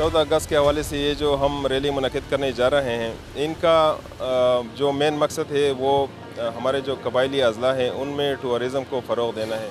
चौदह अगस्त के हवाले से ये जो हम रैली मनद करने जा रहे हैं, इनका जो मेन मकसद है वो हमारे जो कबायली अजला हैं, उनमें टूरिज़म को फ़रोग देना है।